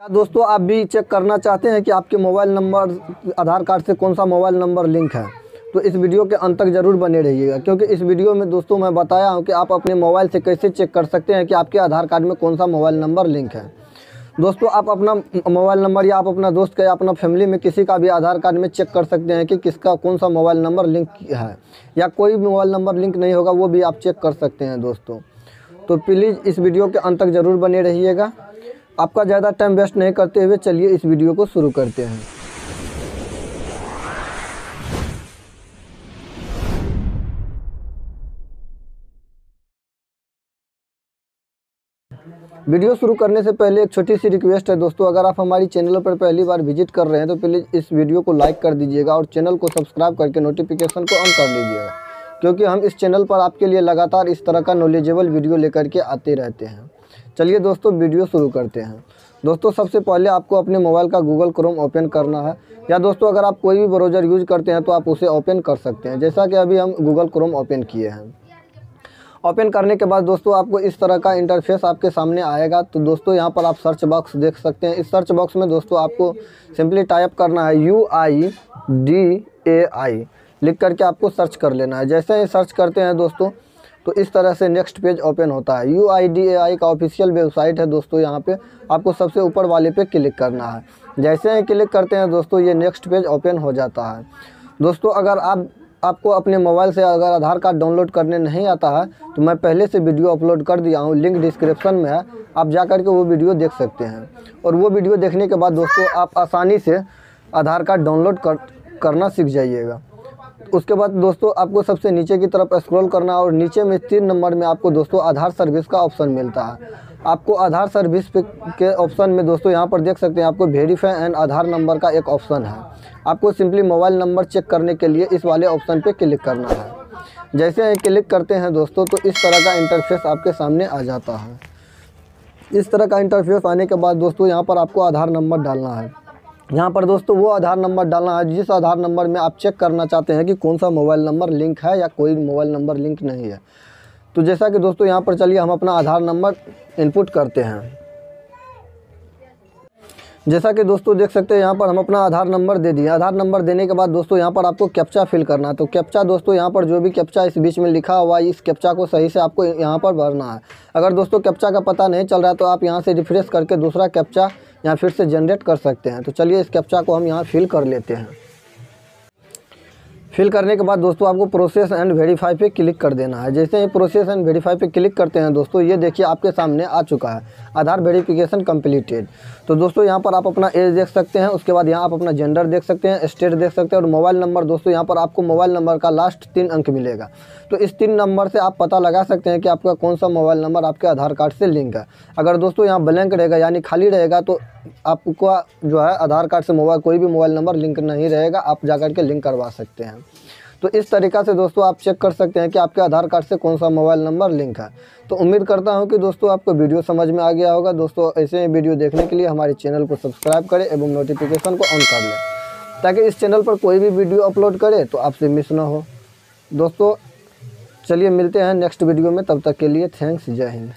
क्या दोस्तों, आप भी चेक करना चाहते हैं कि आपके मोबाइल नंबर आधार कार्ड से कौन सा मोबाइल नंबर लिंक है? तो इस वीडियो के अंत तक ज़रूर बने रहिएगा, क्योंकि इस वीडियो में दोस्तों मैं बताया हूँ कि आप अपने मोबाइल से कैसे चेक कर सकते हैं कि आपके आधार कार्ड में कौन सा मोबाइल नंबर लिंक है। दोस्तों, आप अपना मोबाइल नंबर या आप अपना दोस्त का या अपना फैमिली में किसी का भी आधार कार्ड में चेक कर सकते हैं कि किसका कौन सा मोबाइल नंबर लिंक है, या कोई भी मोबाइल नंबर लिंक नहीं होगा, वो भी आप चेक कर सकते हैं दोस्तों। तो प्लीज़ इस वीडियो के अंत तक ज़रूर बने रहिएगा। आपका ज़्यादा टाइम वेस्ट नहीं करते हुए चलिए इस वीडियो को शुरू करते हैं। वीडियो शुरू करने से पहले एक छोटी सी रिक्वेस्ट है दोस्तों, अगर आप हमारी चैनल पर पहली बार विज़िट कर रहे हैं तो प्लीज़ इस वीडियो को लाइक कर दीजिएगा और चैनल को सब्सक्राइब करके नोटिफिकेशन को ऑन कर लीजिएगा, क्योंकि हम इस चैनल पर आपके लिए लगातार इस तरह का नॉलेजेबल वीडियो लेकर के आते रहते हैं। चलिए दोस्तों, वीडियो शुरू करते हैं। दोस्तों, सबसे पहले आपको अपने मोबाइल का गूगल क्रोम ओपन करना है। या दोस्तों, अगर आप कोई भी ब्राउज़र यूज़ करते हैं तो आप उसे ओपन कर सकते हैं। जैसा कि अभी हम गूगल क्रोम ओपन किए हैं। ओपन करने के बाद दोस्तों, आपको इस तरह का इंटरफेस आपके सामने आएगा। तो दोस्तों, यहाँ पर आप सर्च बॉक्स देख सकते हैं। इस सर्च बॉक्स में दोस्तों, आपको सिंपली टाइप करना है यू आई डी ए आई लिख करके आपको सर्च कर लेना है। जैसे ही सर्च करते हैं दोस्तों तो इस तरह से नेक्स्ट पेज ओपन होता है। आई का ऑफिशियल वेबसाइट है दोस्तों, यहाँ पे आपको सबसे ऊपर वाले पे क्लिक करना है। जैसे ही क्लिक करते हैं दोस्तों, ये नेक्स्ट पेज ओपन हो जाता है। दोस्तों, अगर आप, आपको अपने मोबाइल से अगर आधार कार्ड डाउनलोड करने नहीं आता है तो मैं पहले से वीडियो अपलोड कर दिया हूँ। लिंक डिस्क्रिप्शन में है। आप जा कर के वो वीडियो देख सकते हैं। और वो वीडियो देखने के बाद दोस्तों, आप आसानी से आधार कार्ड डाउनलोड कर, करना सीख जाइएगा। उसके बाद दोस्तों, आपको सबसे नीचे की तरफ़ स्क्रॉल करना और नीचे में तीन नंबर में आपको दोस्तों आधार सर्विस का ऑप्शन मिलता है। आपको आधार सर्विस के ऑप्शन में दोस्तों यहाँ पर देख सकते हैं, आपको वेरीफाई एंड आधार नंबर का एक ऑप्शन है। आपको सिंपली मोबाइल नंबर चेक करने के लिए इस वाले ऑप्शन पर क्लिक करना है। जैसे क्लिक करते हैं दोस्तों तो इस तरह का इंटरफेस आपके सामने आ जाता है। इस तरह का इंटरफेस आने के बाद दोस्तों, यहाँ पर आपको आधार नंबर डालना है। यहाँ पर दोस्तों वो आधार नंबर डालना है। जिस आधार नंबर में आप चेक करना चाहते हैं कि कौन सा मोबाइल नंबर लिंक है या कोई मोबाइल नंबर लिंक नहीं है। तो जैसा कि दोस्तों यहाँ पर चलिए हम अपना आधार नंबर इनपुट करते हैं। जैसा कि दोस्तों देख सकते हैं, यहाँ पर हम अपना आधार नंबर दे दिए। आधार नंबर देने के बाद दोस्तों यहाँ पर आपको कैप्चा फिल करना है। तो कैप्चा दोस्तों यहाँ पर जो भी कैप्चा इस बीच में लिखा हुआ है, इस कैप्चा को सही से आपको यहाँ पर भरना है। अगर दोस्तों कैप्चा का पता नहीं चल रहा है तो आप यहाँ से रिफ्रेश करके दूसरा कैप्चा यहाँ फिर से जनरेट कर सकते हैं। तो चलिए इस कैप्चा को हम यहाँ फिल कर लेते हैं। फिल करने के बाद दोस्तों आपको प्रोसेस एंड वेरीफाई पे क्लिक कर देना है। जैसे ही प्रोसेस एंड वेरीफाई पे क्लिक करते हैं दोस्तों, ये देखिए आपके सामने आ चुका है। आधार वेरिफिकेशन कंप्लीटेड तो दोस्तों, यहाँ पर आप अपना एज देख सकते हैं, उसके बाद यहाँ आप अपना जेंडर देख सकते हैं स्टेट देख सकते हैं, और मोबाइल नंबर दोस्तों, यहाँ पर आपको मोबाइल नंबर का लास्ट तीन अंक मिलेगा। तो इस तीन नंबर से आप पता लगा सकते हैं कि आपका कौन सा मोबाइल नंबर आपके आधार कार्ड से लिंक है। अगर दोस्तों, यहाँ ब्लैंक रहेगा, यानी खाली रहेगा तो आपका जो है आधार कार्ड से मोबाइल कोई भी मोबाइल नंबर लिंक नहीं रहेगा, आप जा के लिंक करवा सकते हैं। तो इस तरीक़ा से दोस्तों आप चेक कर सकते हैं कि आपके आधार कार्ड से कौन सा मोबाइल नंबर लिंक है। तो उम्मीद करता हूँ कि दोस्तों आपको वीडियो समझ में आ गया होगा। दोस्तों, ऐसे ही वीडियो देखने के लिए हमारे चैनल को सब्सक्राइब करें एवं नोटिफिकेशन को ऑन कर लें। ताकि इस चैनल पर कोई भी वीडियो अपलोड करे तो आपसे मिस ना हो। दोस्तों, चलिए मिलते हैं नेक्स्ट वीडियो में। तब तक के लिए थैंक्स जय हिंद।